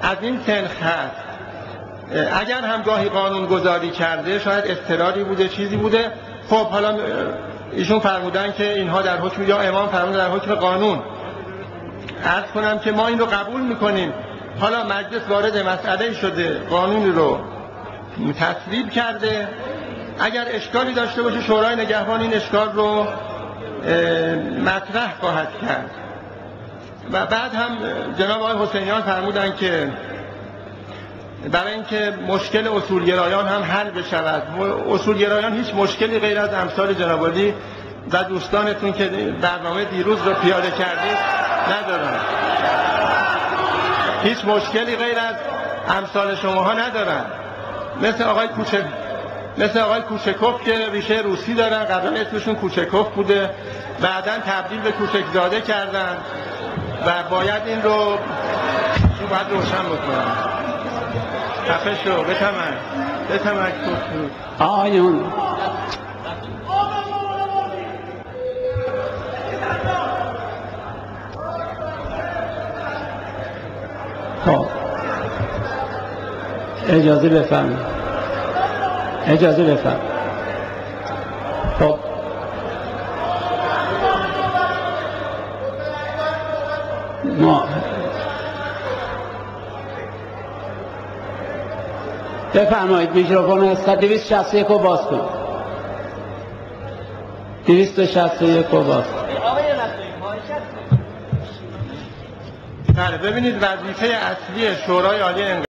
از این سنخ هست اگر هم گاهی قانون گذاری کرده شاید اضطراری بوده چیزی بوده. خب حالا ایشون فرمودن که اینها در حکم یا امام فرمودن در حکم قانون. عرض کنم که ما این رو قبول می‌کنیم. حالا مجلس وارد مسئله شده قانون رو تصویب کرده. اگر اشکالی داشته باشه شورای نگهبان این اشکال رو مطرح خواهد کرد. و بعد هم جناب آقای حسینیان فرمودن که برای اینکه مشکل اصولگرایان هم حل بشود. اصولگرایان هیچ مشکلی غیر از امثال جناب و دوستانتون که برنامه دیروز رو پیاده کردید ندارن. هیچ مشکلی غیر از امثال شماها ندارن. مثل آقای کوچه مثل آقای کوچکوف که ریشه روسی دارن. قبلا اسمشون کوچکوف بوده. بعدا تبدیل به کوچکزاده کردن. و باید این رو باید روشن بکنم. خفه شو بتمک بتمک آیون خب. اجازه بفرمایید. اجازه بفرمایید. خب. ما. بفرمایید میکروفون است 261 رو باز کن. 261 رو باز کن. بله ببینید وظیفه اصلی شورای عالی